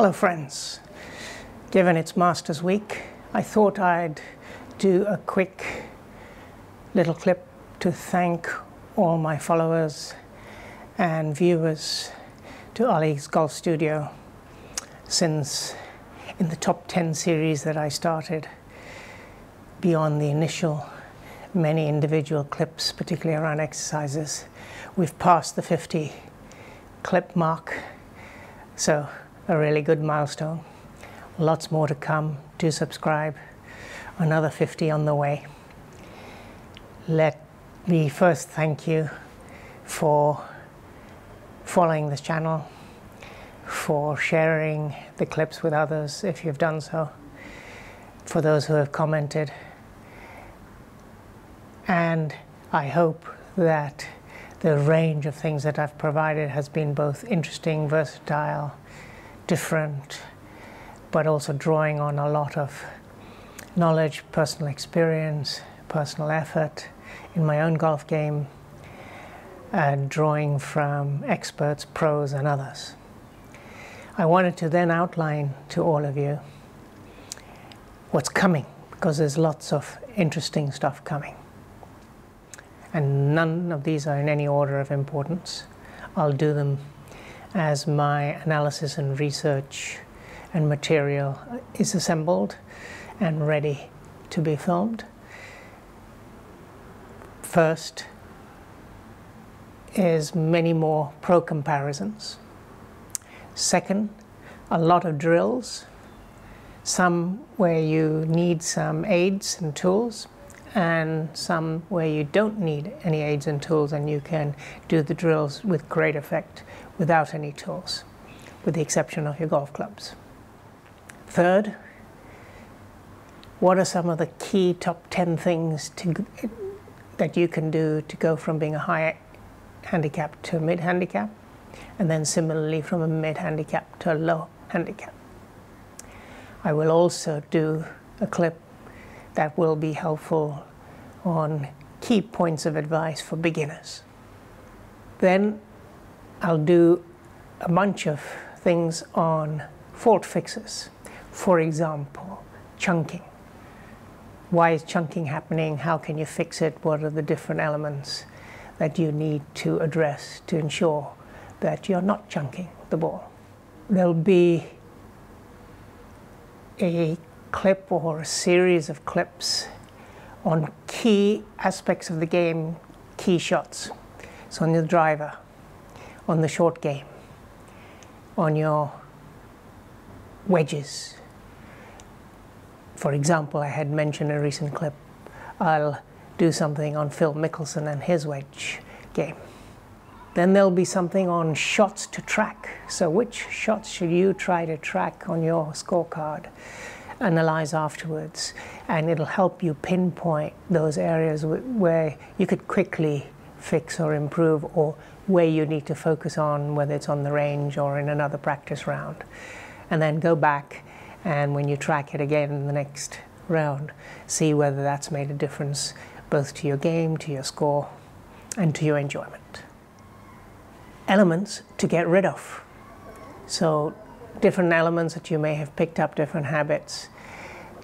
Hello friends. Given it's Masters Week, I thought I'd do a quick little clip to thank all my followers and viewers to Aly's Golf Studio since in the top 10 series that I started beyond the initial many individual clips, particularly around exercises, we've passed the 50 clip mark. So a really good milestone. Lots more to come. Do subscribe. Another 50 on the way. Let me first thank you for following this channel, for sharing the clips with others if you've done so, for those who have commented. And I hope that the range of things that I've provided has been both interesting, versatile, different, but also drawing on a lot of knowledge, personal experience, personal effort in my own golf game, and drawing from experts, pros, and others. I wanted to then outline to all of you what's coming, because there's lots of interesting stuff coming. And none of these are in any order of importance. I'll do them as my analysis and research and material is assembled and ready to be filmed. First is many more pro comparisons. Second, a lot of drills, some where you need some aids and tools, and some where you don't need any aids and tools and you can do the drills with great effect without any tools, with the exception of your golf clubs. Third, what are some of the key top 10 things to, that you can do to go from being a high handicap to a mid handicap, and then similarly from a mid handicap to a low handicap. I will also do a clip that will be helpful on key points of advice for beginners. Then I'll do a bunch of things on fault fixes. For example, chunking. Why is chunking happening? How can you fix it? What are the different elements that you need to address to ensure that you're not chunking the ball? There'll be a clip or a series of clips on key aspects of the game, key shots. So on your driver, on the short game, on your wedges. For example, I had mentioned a recent clip. I'll do something on Phil Mickelson and his wedge game. Then there'll be something on shots to track. So which shots should you try to track on your scorecard? Analyze afterwards. And it'll help you pinpoint those areas where you could quickly fix or improve or where you need to focus on, whether it's on the range or in another practice round. And then go back and when you track it again in the next round, see whether that's made a difference both to your game, to your score, and to your enjoyment. Elements to get rid of. So different elements that you may have picked up, different habits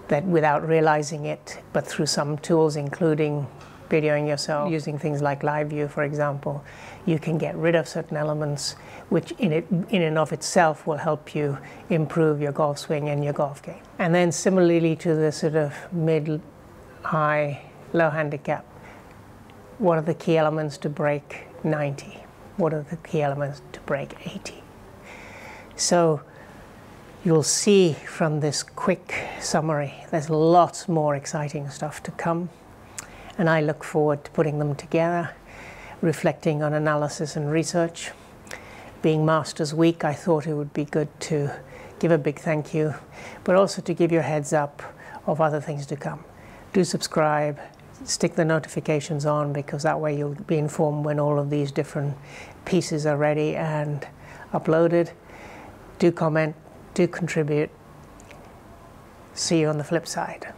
that without realizing it, but through some tools, including videoing yourself, using things like live view, for example, you can get rid of certain elements which in, it, in and of itself will help you improve your golf swing and your golf game. And then similarly to the sort of mid, high, low handicap, what are the key elements to break 90? What are the key elements to break 80? So you'll see from this quick summary, there's lots more exciting stuff to come and I look forward to putting them together, reflecting on analysis and research. Being Masters Week, I thought it would be good to give a big thank you, but also to give you a heads up of other things to come. Do subscribe, stick the notifications on because that way you'll be informed when all of these different pieces are ready and uploaded. Do comment, do contribute. See you on the flip side.